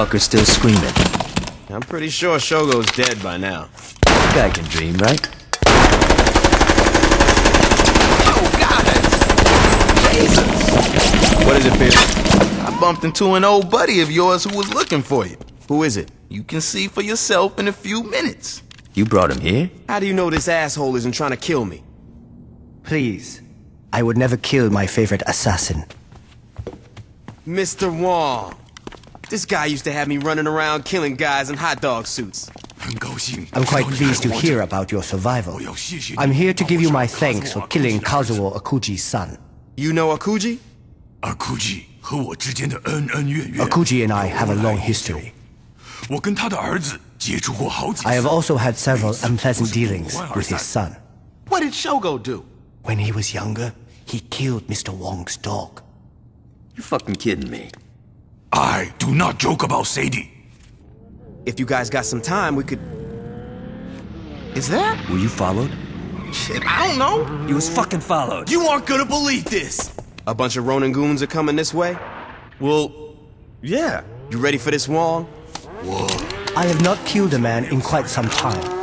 motherfucker's still screaming. I'm pretty sure Shogo's dead by now. Guy can dream, right? Oh, God! Jesus! What is it, Pierce? I bumped into an old buddy of yours who was looking for you. Who is it? You can see for yourself in a few minutes. You brought him here? How do you know this asshole isn't trying to kill me? Please. I would never kill my favorite assassin. Mr. Wong. This guy used to have me running around killing guys in hot dog suits. I'm quite pleased to hear about your survival. I'm here to give you my thanks for killing Kazuo Akuji's son. You know Akuji? Akuji Akuji and I have a long history. I have also had several unpleasant dealings with his son. What did Shogo do? When he was younger, he killed Mr. Wong's dog. You fucking kidding me. I do not joke about Sadie. If you guys got some time, we could... Is that? Were you followed? Shit, I don't know. You was fucking followed. You aren't gonna believe this. A bunch of Ronin goons are coming this way? Well, yeah. You ready for this, Wong? I have not killed a man in quite some time.